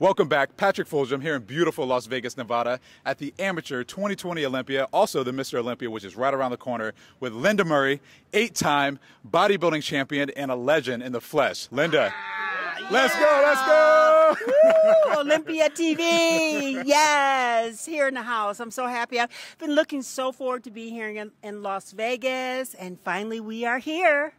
Welcome back. Patrick Fulgham here in beautiful Las Vegas, Nevada at the Amateur 2020 Olympia, also the Mr. Olympia, which is right around the corner with Lenda Murray, eight time bodybuilding champion and a legend in the flesh. Lenda, ah, let's go, let's go! Woo, Olympia TV, yes, here in the house. I'm so happy. I've been looking so forward to be here in, in Las Vegas, and finally we are here.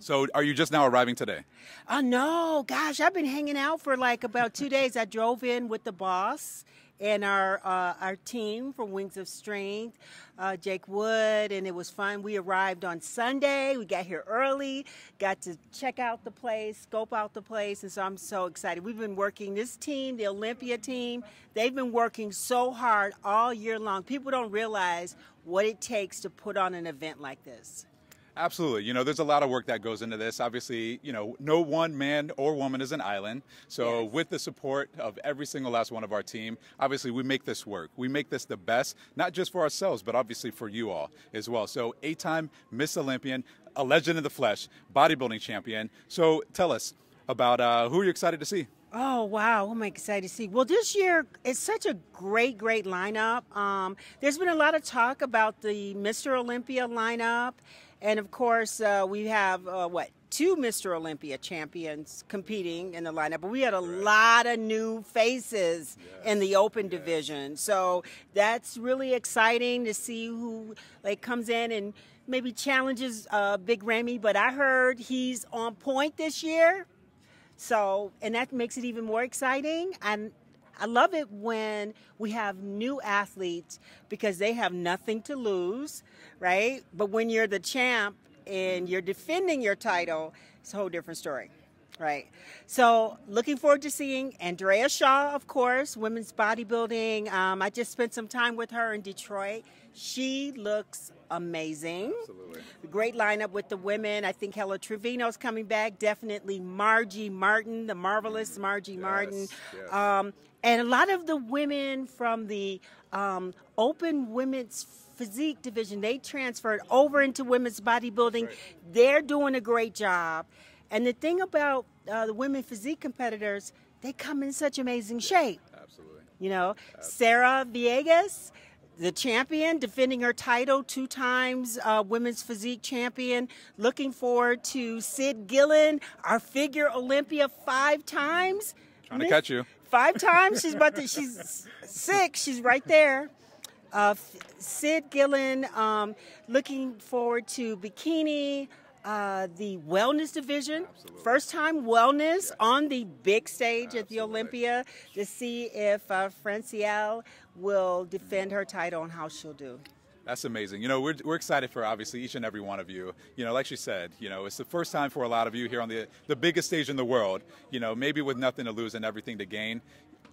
So, are you just now arriving today? Oh no, gosh, I've been hanging out for like about two days. I drove in with the boss and our uh, our team from Wings of Strength, uh, Jake Wood, and it was fun. We arrived on Sunday. We got here early, got to check out the place, scope out the place, and so I'm so excited. We've been working this team, the Olympia team. They've been working so hard all year long. People don't realize what it takes to put on an event like this. Absolutely. You know, there's a lot of work that goes into this. Obviously, you know, no one man or woman is an island. So, yes. with the support of every single last one of our team, obviously, we make this work. We make this the best, not just for ourselves, but obviously for you all as well. So, eight time Miss Olympian, a legend in the flesh, bodybuilding champion. So, tell us about uh, who are excited to see? Oh wow, I'm excited to see. Well, this year it's such a great, great lineup. Um, there's been a lot of talk about the Mr. Olympia lineup, and of course, uh, we have uh, what two Mr. Olympia champions competing in the lineup, but we had a right. lot of new faces yes. in the open yes. division. So that's really exciting to see who like comes in and maybe challenges uh, Big Ramy. But I heard he's on point this year, so and that makes it even more exciting. And I love it when we have new athletes because they have nothing to lose, right? But when you're the champ and you're defending your title, it's a whole different story. Right. So, looking forward to seeing Andrea Shaw, of course, women's bodybuilding. Um, I just spent some time with her in Detroit. She looks amazing. Absolutely. Great lineup with the women. I think Helle Trevino's coming back. Definitely Margie Martin, the marvelous Margie yes, Martin. Yes. Um, and a lot of the women from the um, open women's physique division, they transferred over into women's bodybuilding. Right. They're doing a great job. And the thing about uh, the women physique competitors, they come in such amazing shape. Absolutely. You know, Absolutely. Sarah Villegas, the champion, defending her title, two times uh, women's physique champion. Looking forward to Sid Gillon, our figure Olympia five times. Trying to catch you. Five times. She's about to, she's six. She's right there. Uh, Sid Gillon, um, looking forward to bikini. Uh, the wellness division, Absolutely. first time wellness on the big stage Absolutely. at the Olympia to see if uh, Francielle will defend her title and how she'll do. That's amazing. You know, we're, we're excited for obviously each and every one of you. You know, like she said, you know, it's the first time for a lot of you here on the the biggest stage in the world. You know, maybe with nothing to lose and everything to gain.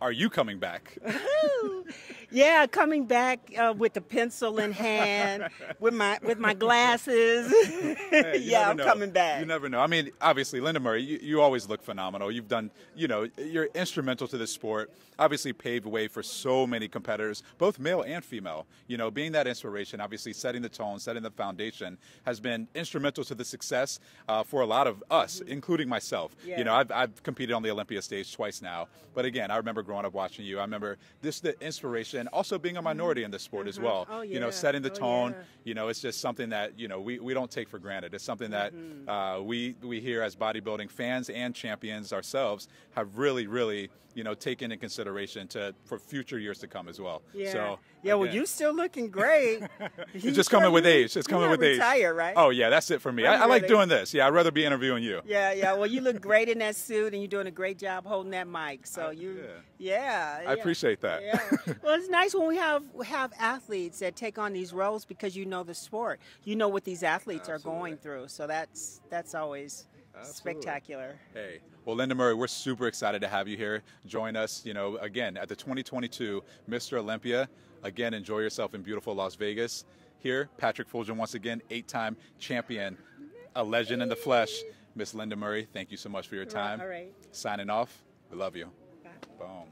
Are you coming back? yeah, coming back uh, with the pencil in hand, with my with my glasses. Hey, yeah, I'm know. coming back. You never know. I mean, obviously, Lenda Murray, you, you always look phenomenal. You've done, you know, you're instrumental to this sport. Obviously, paved way for so many competitors, both male and female. You know, being that inspiration, obviously setting the tone, setting the foundation, has been instrumental to the success uh, for a lot of us, mm-hmm. including myself. Yeah. You know, I've, I've competed on the Olympia stage twice now, but again, I remember growing up watching you. I remember this the inspiration, also being a minority in the sport mm-hmm. as well. Oh, yeah. You know, setting the oh, tone. Yeah. You know, it's just something that you know we, we don't take for granted. It's something that mm-hmm. uh, we we here as bodybuilding fans and champions ourselves have really really you know taken in consideration to for future years to come as well. Yeah. So yeah, well, you still looking great. it's just coming with age. It's coming with retire, age. right? Oh yeah, that's it for me. I, I, like doing this. Yeah, I'd rather be interviewing you. Yeah, yeah. Well, you look great in that suit, and you're doing a great job holding that mic. So uh, you, yeah. yeah. I appreciate that. Yeah. well, it's nice when we have have athletes that take on these roles because you know the sport. You know what these athletes Absolutely. are going through. So that's that's always Absolutely. spectacular. Hey, well, Lenda Murray, we're super excited to have you here. Join us, you know, again at the 2022 Mr. Olympia. Again, enjoy yourself in beautiful Las Vegas. Here, Patrick Fulgham, once again, eight-time champion, a legend in the flesh. Miss Lenda Murray, thank you so much for your time. All right. Signing off. We love you. Bye. Boom.